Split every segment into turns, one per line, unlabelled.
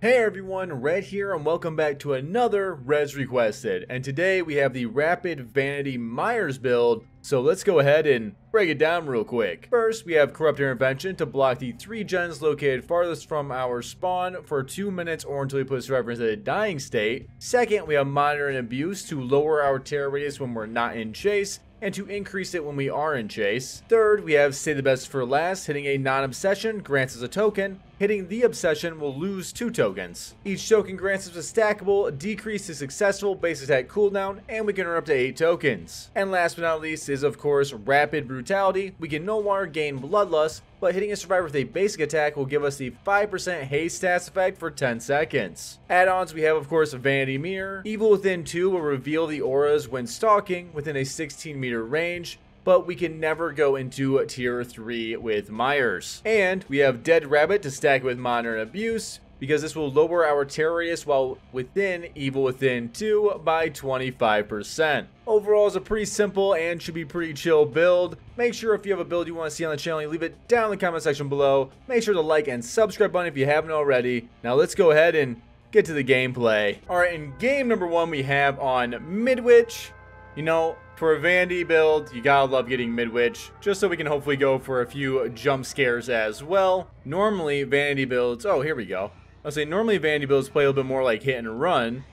Hey everyone, Red here and welcome back to another Red's Requested. And today we have the Rapid Vanity Myers build, so let's go ahead and break it down real quick. First, we have Corrupt Intervention to block the 3 gens located farthest from our spawn for 2 minutes or until we put survivors in a dying state. Second, we have Monitor and Abuse to lower our terror radius when we're not in chase and to increase it when we are in chase. Third, we have Save the Best for Last, hitting a non-obsession grants us a token. Hitting the obsession will lose two tokens. Each token grants us a stackable, decrease to successful base attack cooldown, and we can earn up to 8 tokens. And last but not least is of course Rapid Brutality. We can no longer gain Bloodlust, but hitting a survivor with a basic attack will give us the 5% haste stats effect for 10 seconds. Add-ons we have of course Vanity Mirror. Evil Within 2 will reveal the auras when stalking within a 16 meter range but we can never go into tier 3 with Myers. And we have Dead Rabbit to stack with and Abuse, because this will lower our terror radius while within Evil Within 2 by 25%. Overall, it's a pretty simple and should be pretty chill build. Make sure if you have a build you want to see on the channel, you leave it down in the comment section below. Make sure to like and subscribe button if you haven't already. Now let's go ahead and get to the gameplay. Alright, in game number one we have on Midwich. You know, for a Vandy build, you gotta love getting Midwich, just so we can hopefully go for a few jump scares as well. Normally, Vandy builds, oh, here we go. I'll say normally Vandy builds play a little bit more like hit and run,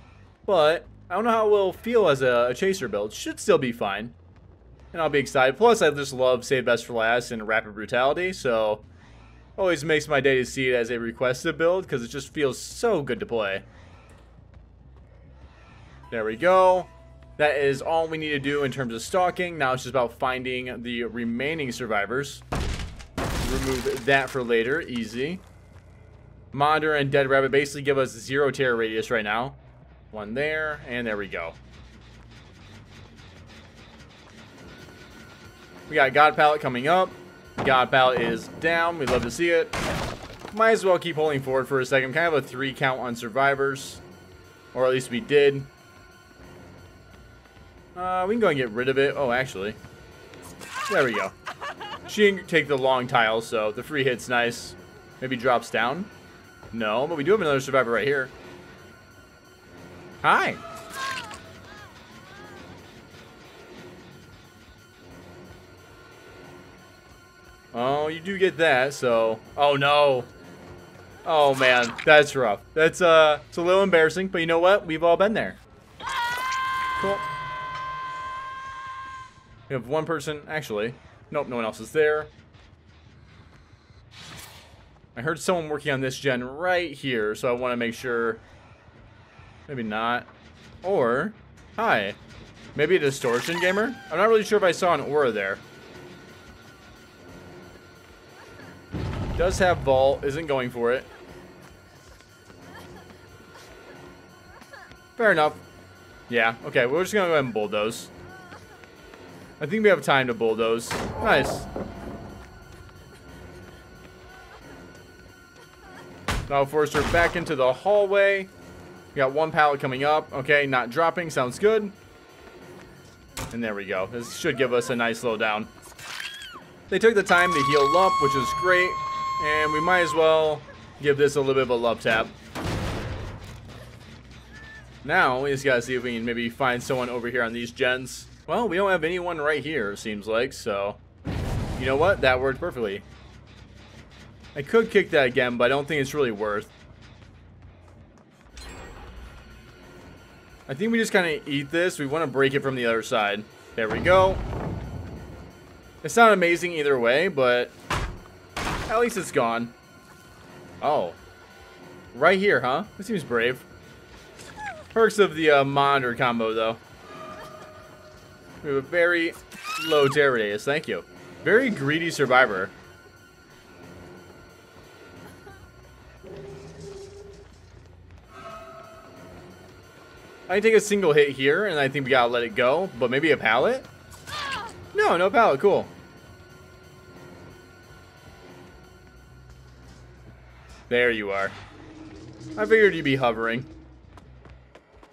but I don't know how it will feel as a, a chaser build. Should still be fine. And I'll be excited. Plus, I just love Save Best for Last and Rapid Brutality, so always makes my day to see it as a requested build, because it just feels so good to play. There we go. That is all we need to do in terms of stalking. Now it's just about finding the remaining survivors. Remove that for later. Easy. Monitor and Dead Rabbit basically give us zero terror radius right now. One there, and there we go. We got God Pallet coming up. God Pallet is down. We'd love to see it. Might as well keep holding forward for a second. Kind of a three count on survivors. Or at least we did. Uh, we can go and get rid of it. Oh, actually. There we go. She can take the long tile, so the free hit's nice. Maybe drops down. No, but we do have another survivor right here. Hi. Oh, you do get that, so... Oh, no. Oh, man. That's rough. That's, uh, it's a little embarrassing, but you know what? We've all been there. Cool. We have one person, actually. Nope, no one else is there. I heard someone working on this gen right here, so I want to make sure. Maybe not. Or, hi. Maybe a distortion gamer? I'm not really sure if I saw an aura there. Does have vault, isn't going for it. Fair enough. Yeah, okay, we're just gonna go ahead and bulldoze. I think we have time to bulldoze. Nice. Her back into the hallway. We got one pallet coming up. Okay, not dropping. Sounds good. And there we go. This should give us a nice slowdown. They took the time to heal Lump, which is great. And we might as well give this a little bit of a love tap. Now, we just gotta see if we can maybe find someone over here on these gens. Well, we don't have anyone right here, seems like, so... You know what? That worked perfectly. I could kick that again, but I don't think it's really worth. I think we just kind of eat this. We want to break it from the other side. There we go. It's not amazing either way, but at least it's gone. Oh. Right here, huh? This seems brave. Perks of the uh, monitor combo, though. We have a very low terror radius. Thank you. Very greedy survivor. I take a single hit here, and I think we gotta let it go. But maybe a pallet? No, no pallet. Cool. There you are. I figured you'd be hovering.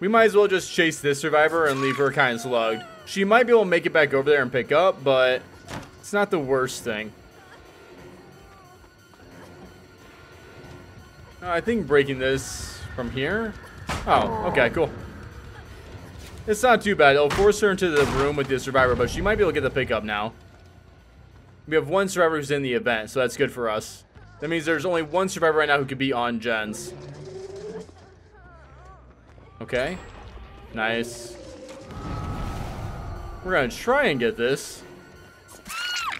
We might as well just chase this survivor and leave her kind of slugged. She might be able to make it back over there and pick up, but it's not the worst thing. Uh, I think breaking this from here. Oh, okay, cool. It's not too bad. It'll force her into the room with the survivor, but she might be able to get the pickup now. We have one survivor who's in the event, so that's good for us. That means there's only one survivor right now who could be on gens. Okay. Nice. We're gonna try and get this.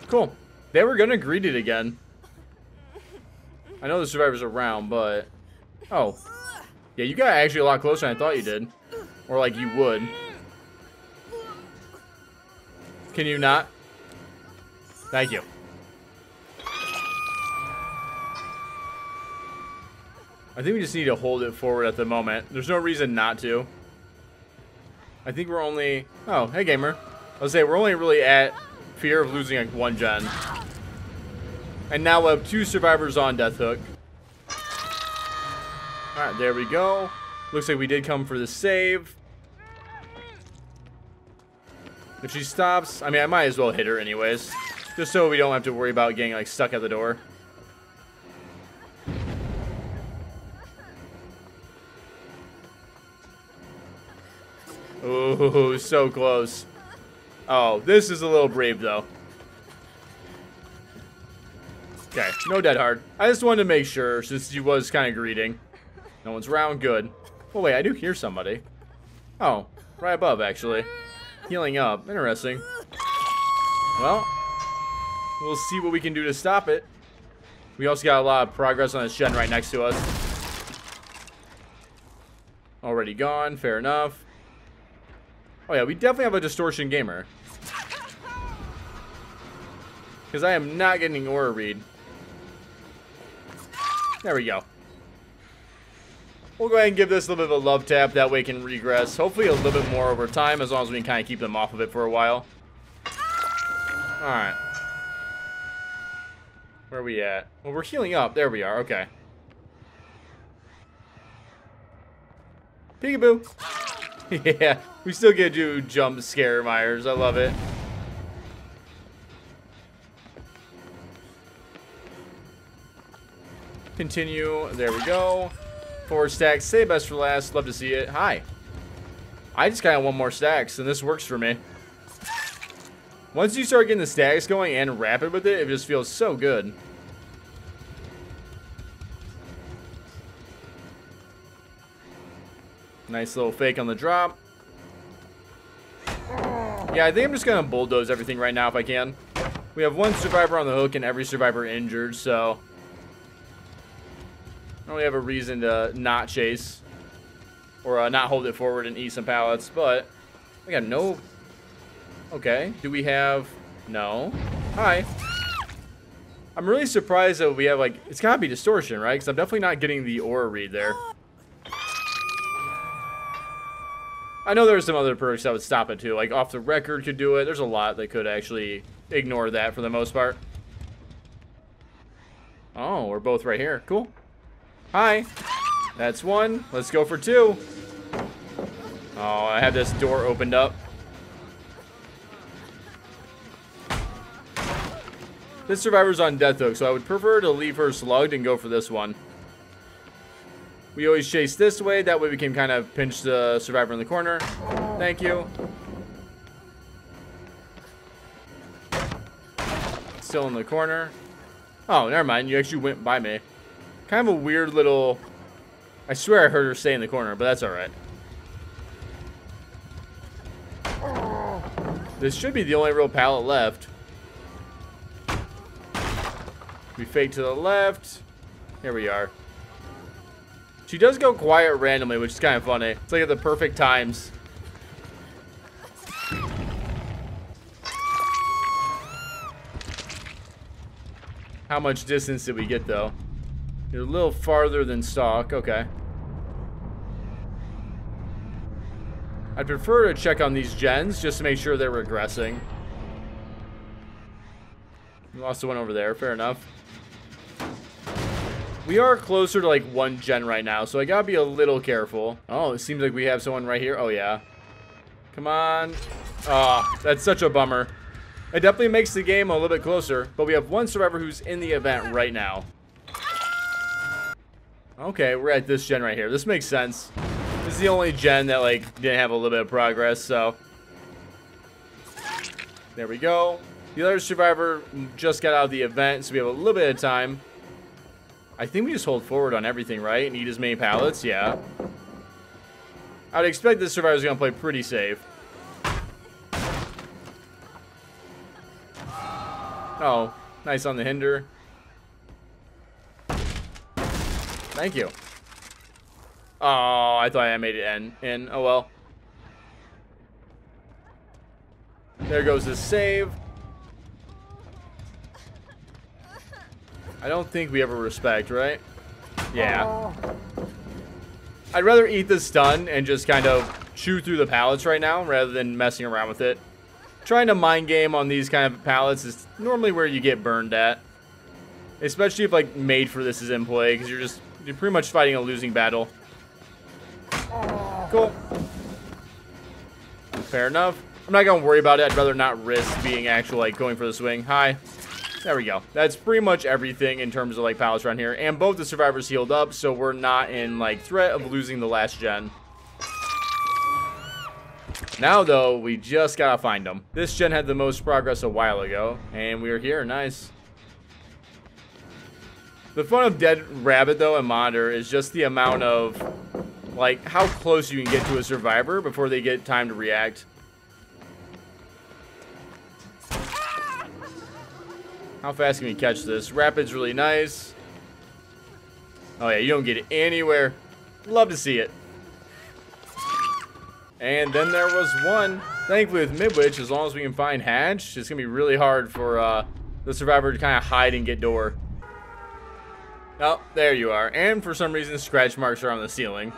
Cool. They were gonna greet it again. I know the survivor's around, but... Oh. Yeah, you got actually a lot closer than I thought you did. Or like you would. Can you not? Thank you. I think we just need to hold it forward at the moment. There's no reason not to. I think we're only... Oh, hey, gamer. I was say, we're only really at fear of losing like one gen. And now we have two survivors on Death Hook. Alright, there we go. Looks like we did come for the save. If she stops, I mean, I might as well hit her anyways. Just so we don't have to worry about getting, like, stuck at the door. Ooh, so close. Oh, this is a little brave, though. Okay, no dead hard. I just wanted to make sure, since she was kind of greeting. No one's around, good. Oh, wait, I do hear somebody. Oh, right above, actually. Healing up, interesting. Well, we'll see what we can do to stop it. We also got a lot of progress on this gen right next to us. Already gone, fair enough. Oh yeah, we definitely have a distortion gamer. Because I am not getting aura read. There we go. We'll go ahead and give this a little bit of a love tap. That way it can regress. Hopefully a little bit more over time as long as we can kind of keep them off of it for a while. Alright. Where are we at? Well, we're healing up. There we are. Okay. Peekaboo. yeah, we still get to jump scare Myers. I love it. Continue. There we go. Four stacks. Save best for last. Love to see it. Hi. I just of want more stacks, and this works for me. Once you start getting the stacks going and rapid with it, it just feels so good. Nice little fake on the drop. Yeah, I think I'm just going to bulldoze everything right now if I can. We have one survivor on the hook and every survivor injured, so... Really have a reason to not chase. Or uh, not hold it forward and eat some pallets, but... We got no... Okay, do we have... No. Hi. I'm really surprised that we have, like... It's gotta be distortion, right? Because I'm definitely not getting the aura read there. I know there's some other perks that would stop it too. Like off the record could do it. There's a lot that could actually ignore that for the most part. Oh, we're both right here. Cool. Hi. That's one. Let's go for two. Oh, I have this door opened up. This survivor's on death hook, so I would prefer to leave her slugged and go for this one. We always chase this way. That way we can kind of pinch the survivor in the corner. Thank you. Still in the corner. Oh, never mind. You actually went by me. Kind of a weird little... I swear I heard her stay in the corner, but that's alright. This should be the only real pallet left. We fake to the left. Here we are. She does go quiet randomly, which is kind of funny. It's like at the perfect times. How much distance did we get, though? You're a little farther than stock. Okay. I'd prefer to check on these gens just to make sure they're regressing. We lost the one over there. Fair enough. We are closer to like one gen right now, so I gotta be a little careful. Oh, it seems like we have someone right here. Oh, yeah. Come on. Oh, that's such a bummer. It definitely makes the game a little bit closer, but we have one survivor who's in the event right now. Okay, we're at this gen right here. This makes sense. This is the only gen that, like, didn't have a little bit of progress, so... There we go. The other survivor just got out of the event, so we have a little bit of time. I think we just hold forward on everything, right? Need as many pallets? Yeah. I'd expect this survivor's gonna play pretty safe. Oh, nice on the hinder. Thank you. Oh, I thought I made it in. In. Oh, well. There goes the save. I don't think we ever respect, right? Yeah. I'd rather eat the stun and just kind of chew through the pallets right now rather than messing around with it. Trying to mind game on these kind of pallets is normally where you get burned at. Especially if like made for this is in play because you're just you're pretty much fighting a losing battle. Cool. Fair enough. I'm not gonna worry about it. I'd rather not risk being actual like going for the swing. Hi. There we go. That's pretty much everything in terms of like pallets around here. And both the survivors healed up, so we're not in like threat of losing the last gen. Now, though, we just gotta find them. This gen had the most progress a while ago, and we are here. Nice. The fun of Dead Rabbit, though, and Monitor is just the amount of, like, how close you can get to a survivor before they get time to react. How fast can we catch this? Rapid's really nice. Oh, yeah, you don't get it anywhere. Love to see it. And then there was one. Thankfully with Midwich, as long as we can find Hatch, it's going to be really hard for uh, the survivor to kind of hide and get door. Oh, there you are. And for some reason, scratch marks are on the ceiling.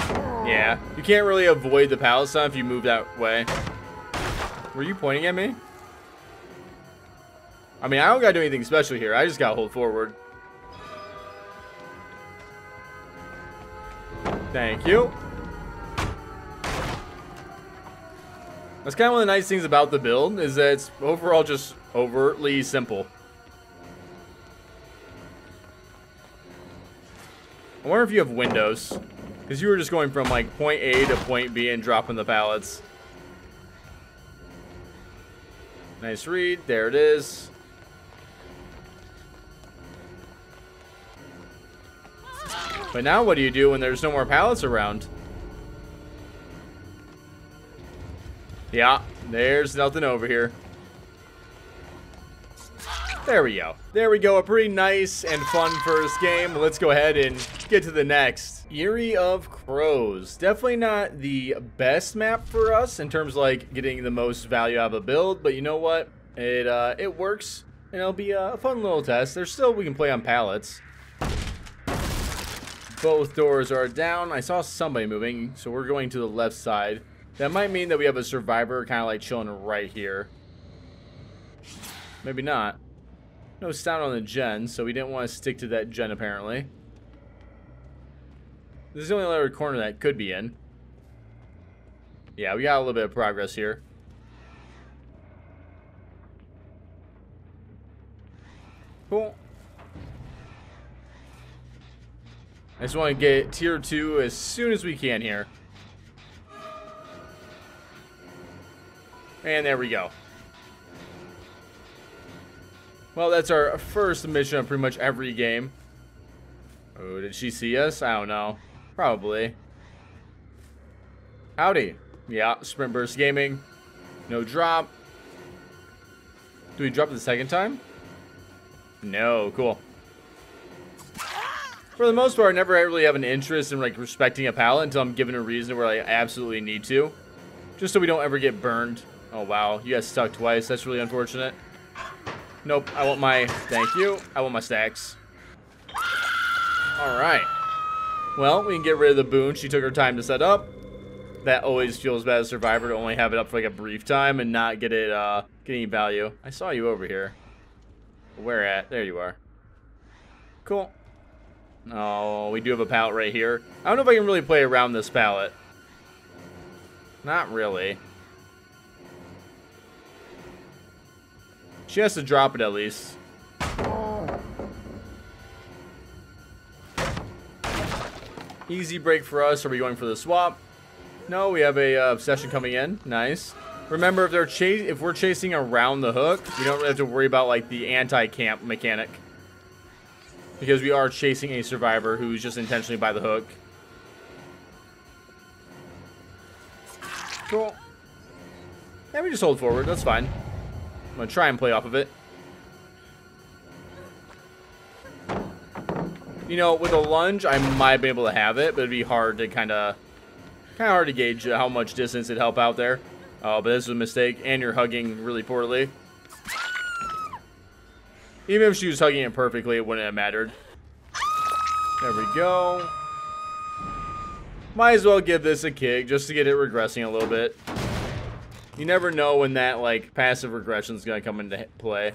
Yeah, you can't really avoid the pallet if you move that way. Were you pointing at me? I mean, I don't gotta do anything special here. I just gotta hold forward. Thank you. That's kind of one of the nice things about the build, is that it's overall just overtly simple. I wonder if you have windows. Because you were just going from like point A to point B and dropping the pallets. Nice read. There it is. But now what do you do when there's no more pallets around? Yeah, there's nothing over here. There we go. There we go. A pretty nice and fun first game. Let's go ahead and get to the next. Eyrie of Crows. Definitely not the best map for us in terms of like getting the most value out of a build, but you know what? It uh, it works, and it'll be a fun little test. There's still we can play on pallets. Both doors are down. I saw somebody moving, so we're going to the left side. That might mean that we have a survivor kind of like chilling right here. Maybe not. No sound on the gen, so we didn't want to stick to that gen apparently. This is the only other corner that could be in. Yeah, we got a little bit of progress here. Cool. I just want to get tier 2 as soon as we can here. And there we go. Well, that's our first mission of pretty much every game. Oh, did she see us? I don't know. Probably. Howdy. Yeah, Sprint Burst Gaming. No drop. Do we drop the second time? No, cool for the most part, I never really have an interest in like respecting a pallet until I'm given a reason where I absolutely need to. Just so we don't ever get burned. Oh, wow. You guys stuck twice. That's really unfortunate. Nope. I want my... Thank you. I want my stacks. Alright. Well, we can get rid of the boon. She took her time to set up. That always feels bad as Survivor to only have it up for like a brief time and not get it, uh, get any value. I saw you over here. Where at? There you are. Cool. Oh, we do have a pallet right here. I don't know if I can really play around this pallet. Not really. She has to drop it at least. Easy break for us. Are we going for the swap? No, we have a uh, obsession coming in. Nice. Remember, if they're chase, if we're chasing around the hook, we don't really have to worry about like the anti-camp mechanic because we are chasing a survivor who's just intentionally by the hook. Cool. Yeah, we just hold forward. That's fine. I'm gonna try and play off of it. You know, with a lunge, I might be able to have it, but it'd be hard to kind of, kind of hard to gauge how much distance it'd help out there. Oh, but this is a mistake, and you're hugging really poorly. Even if she was hugging it perfectly, it wouldn't have mattered. There we go. Might as well give this a kick just to get it regressing a little bit. You never know when that, like, passive regression is to come into play.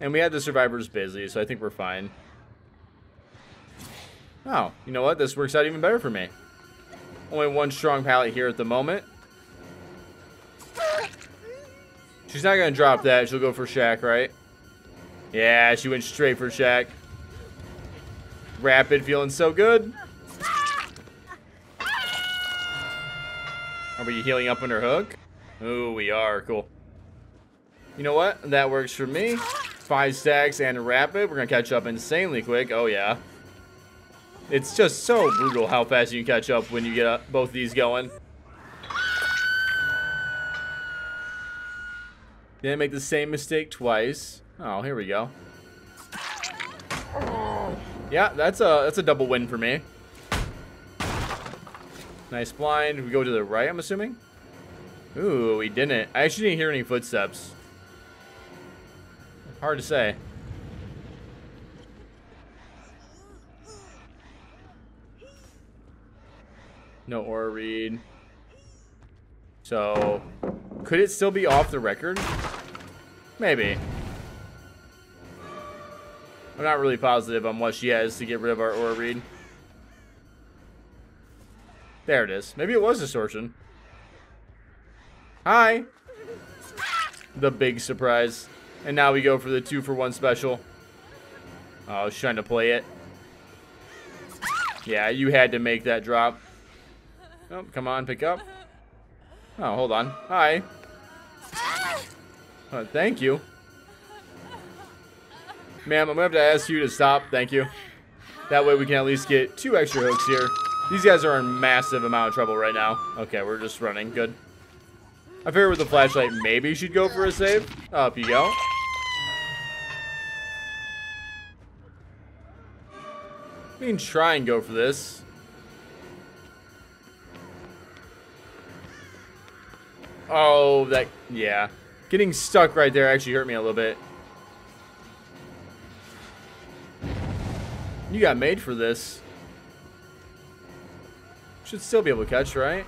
And we had the survivors busy, so I think we're fine. Oh, you know what? This works out even better for me. Only one strong pallet here at the moment. She's not to drop that. She'll go for Shack, right? Yeah, she went straight for Shack. Rapid feeling so good. Are we healing up on her hook? Ooh, we are. Cool. You know what? That works for me. Five stacks and rapid. We're going to catch up insanely quick. Oh, yeah. It's just so brutal how fast you can catch up when you get uh, both these going. Didn't make the same mistake twice. Oh, here we go. Yeah, that's a that's a double win for me. Nice blind. We go to the right, I'm assuming. Ooh, we didn't. I actually didn't hear any footsteps. Hard to say. No aura read. So, could it still be off the record? Maybe. I'm not really positive on what she has to get rid of our aura read. There it is. Maybe it was distortion. Hi. The big surprise. And now we go for the two for one special. Oh, I was trying to play it. Yeah, you had to make that drop. Oh, come on, pick up. Oh, hold on. Hi. Oh, thank you. Ma'am, I'm going to have to ask you to stop. Thank you. That way we can at least get two extra hooks here. These guys are in massive amount of trouble right now. Okay, we're just running. Good. I figure with the flashlight, maybe she'd go for a save. Uh, Up you go. We can try and go for this. Oh, that, yeah. Getting stuck right there actually hurt me a little bit. You got made for this. Should still be able to catch, right?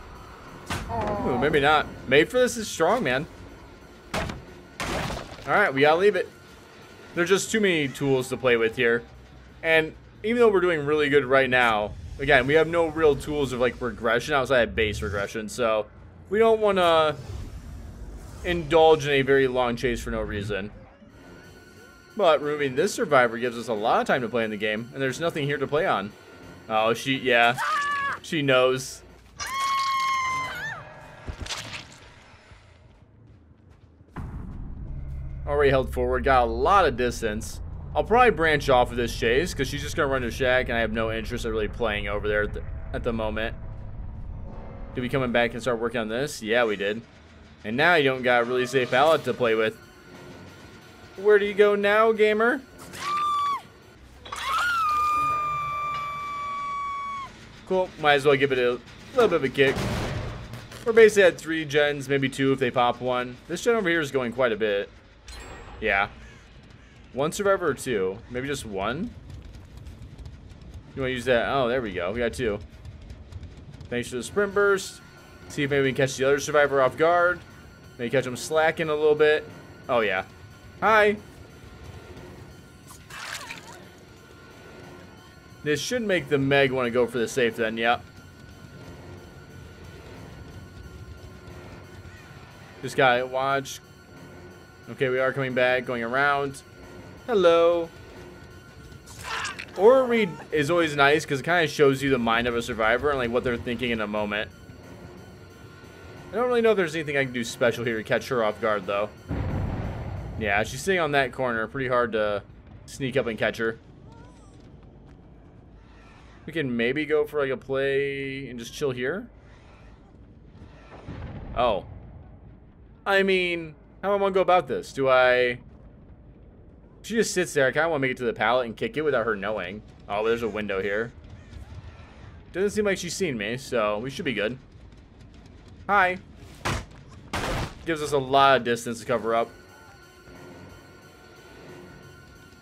Ooh, maybe not. Made for this is strong, man. Alright, we gotta leave it. There's just too many tools to play with here. And even though we're doing really good right now, again, we have no real tools of like regression outside of base regression. So we don't want to indulge in a very long chase for no reason. But removing this survivor gives us a lot of time to play in the game, and there's nothing here to play on. Oh, she, yeah. She knows. Already held forward, got a lot of distance. I'll probably branch off of this chase, because she's just going to run to Shack, and I have no interest in really playing over there at the, at the moment. Did we come back and start working on this? Yeah, we did. And now you don't got a really safe pallet to play with. Where do you go now, gamer? Cool. Might as well give it a little bit of a kick. We're basically at three gens, maybe two if they pop one. This gen over here is going quite a bit. Yeah. One survivor or two? Maybe just one? You want to use that? Oh, there we go. We got two. Thanks for the sprint burst. See if maybe we can catch the other survivor off guard. Maybe catch him slacking a little bit. Oh, yeah. Hi. This should make the Meg want to go for the safe then, yep. This guy, watch. Okay, we are coming back, going around. Hello. Aura read is always nice because it kind of shows you the mind of a survivor and like what they're thinking in a moment. I don't really know if there's anything I can do special here to catch her off guard though. Yeah, she's sitting on that corner. Pretty hard to sneak up and catch her. We can maybe go for like a play and just chill here. Oh. I mean, how am I going to go about this? Do I... She just sits there. I kind of want to make it to the pallet and kick it without her knowing. Oh, there's a window here. Doesn't seem like she's seen me, so we should be good. Hi. Gives us a lot of distance to cover up.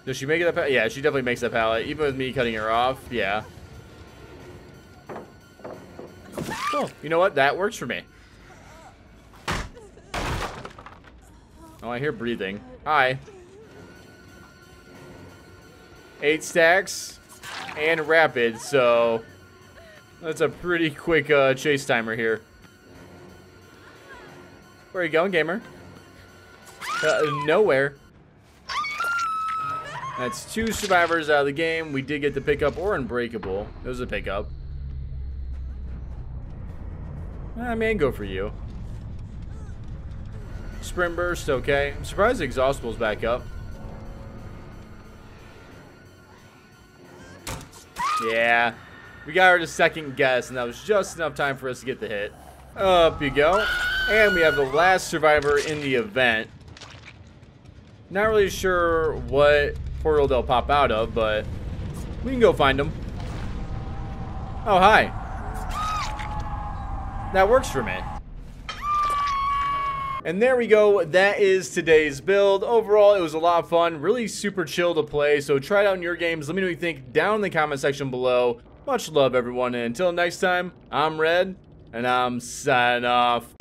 Does she make it up? Yeah, she definitely makes that pallet. Even with me cutting her off, yeah. Oh, you know what? That works for me. Oh, I hear breathing. Hi. Eight stacks and rapid, so that's a pretty quick uh, chase timer here. Where are you going, gamer? Uh, nowhere. That's two survivors out of the game. We did get the pickup or unbreakable. It was a pickup. I mean, go for you. Sprint burst, okay. I'm surprised the exhaustible's back up. Yeah. We got her to second guess, and that was just enough time for us to get the hit. Up you go. And we have the last survivor in the event. Not really sure what portal they'll pop out of, but we can go find them. Oh, hi. That works for me. And there we go. That is today's build. Overall, it was a lot of fun. Really super chill to play. So try it out in your games. Let me know what you think down in the comment section below. Much love, everyone. And until next time, I'm Red, and I'm signing off.